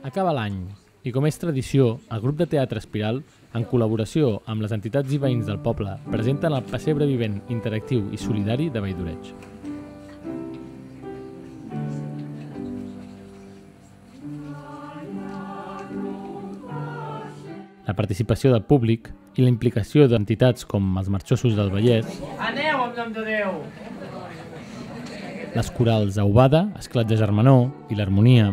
Acaba l'any i com és tradició, el grup de teatre Espiral, en col·laboració amb les entitats i veïns del poble, presenten el pessebre vivent interactiu i solidari de Valldoreig. La participació del públic i la implicació d'entitats com els Marxossos del Vallès, Aneu, en nom de Déu! les corals Aubada, Esclat de Germanor i l'Harmonia,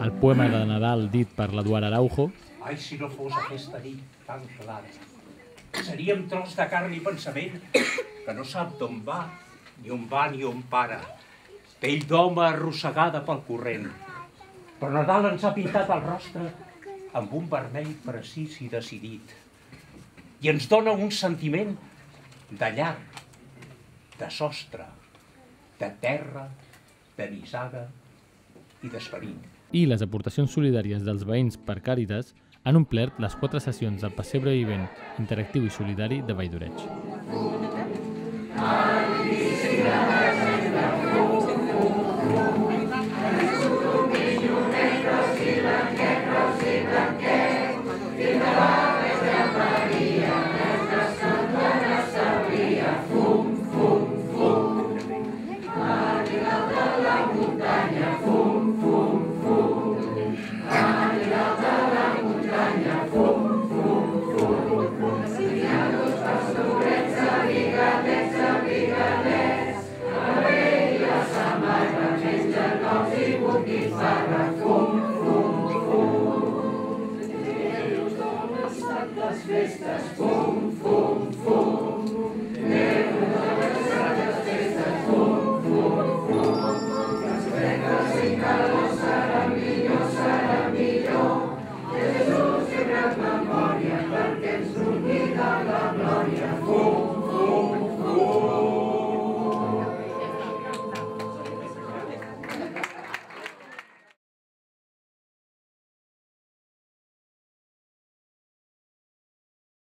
el poema de Nadal dit per l'Eduard Araujo, Ai, si no fos aquesta nit tan clara. Seríem tros de carn i pensament que no sap d'on va, ni on va ni on para. Pell d'home arrossegada pel corrent. Però Nadal ens ha pintat el rostre amb un vermell precís i decidit. I ens dona un sentiment de llar, de sostre, de terra, de nissaga i d'esperit i les aportacions solidàries dels veïns per Càritas han omplert les quatre sessions del Passebre i Vent interactiu i solidari de Valldoreig. Felicitats! festes, com